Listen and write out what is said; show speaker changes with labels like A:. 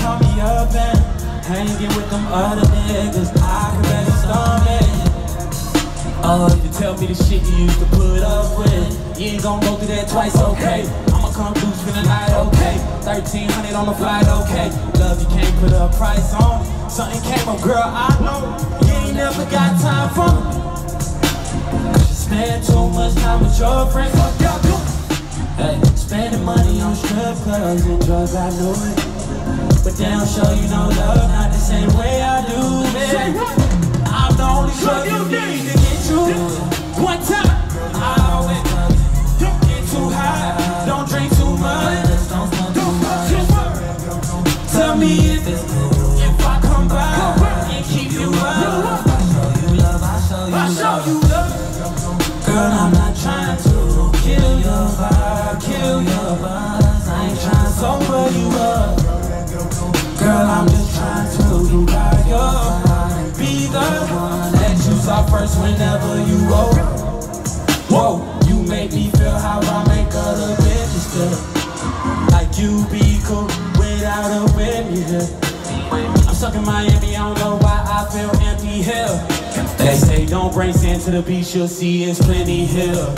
A: call me up and hanging with them other niggas. I can barely stomach. Oh, you tell me the shit you used to put up with. You ain't gon' go through that twice, okay? I'ma come through, spend the night, okay? 1300 on the flight, okay? Love, you can't put a price on. Something came up, girl, I know. You ain't never got time for me. Spend too much time with your friends. Fuck y'all do. Hey, spending money on strip clubs and drugs, I knew it. But they don't show you no love, not the same way I do, man. I'm the only drug you need to get you. One time, I always love get too high, don't drink too much. Don't fuck too much. Tell me if if I come by and keep you up. I show you love, I show you
B: I show you love.
A: Girl, I'm not trying to kill your vibe, kill your buzz. I ain't trying to sober you up. First whenever you roll. Whoa, you make me feel how I make other bitches feel. Like you be cool without a whip, yeah. I'm stuck in Miami, I don't know why I feel empty here. They say don't bring sand to the beach, you'll see it's plenty here.